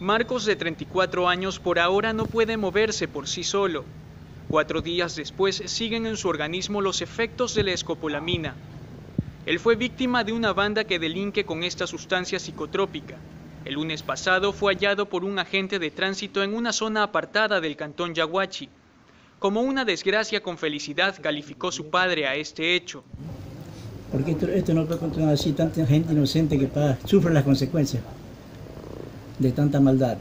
Marcos, de 34 años, por ahora no puede moverse por sí solo. Cuatro días después siguen en su organismo los efectos de la escopolamina. Él fue víctima de una banda que delinque con esta sustancia psicotrópica. El lunes pasado fue hallado por un agente de tránsito en una zona apartada del cantón Yaguachi. Como una desgracia con felicidad calificó su padre a este hecho. Porque esto, no puede continuar así, tanta gente inocente que sufre las consecuencias de tanta maldad.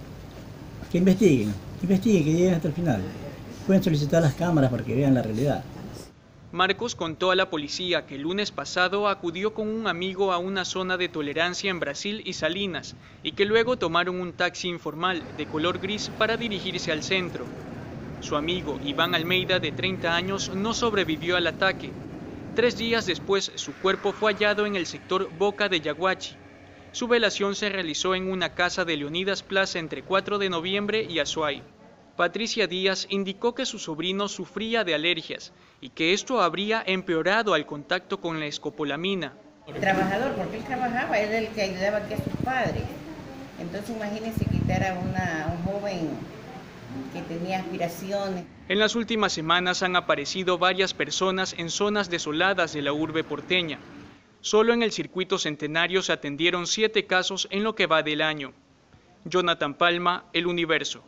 Que investiguen, investiguen, que lleguen hasta el final. Pueden solicitar las cámaras para que vean la realidad. Marcos contó a la policía que el lunes pasado acudió con un amigo a una zona de tolerancia en Brasil y Salinas y que luego tomaron un taxi informal de color gris para dirigirse al centro. Su amigo Iván Almeida, de 30 años, no sobrevivió al ataque. Tres días después, su cuerpo fue hallado en el sector Boca de Yaguachi, su velación se realizó en una casa de Leonidas Plaza entre 4 de noviembre y Azuay. Patricia Díaz indicó que su sobrino sufría de alergias y que esto habría empeorado al contacto con la escopolamina. El trabajador, porque él trabajaba, era el que ayudaba aquí a sus padres. Entonces imagínense quitar a, una, un joven que tenía aspiraciones. En las últimas semanas han aparecido varias personas en zonas desoladas de la urbe porteña. Solo en el circuito centenario se atendieron siete casos en lo que va del año. Jonathan Palma, El Universo.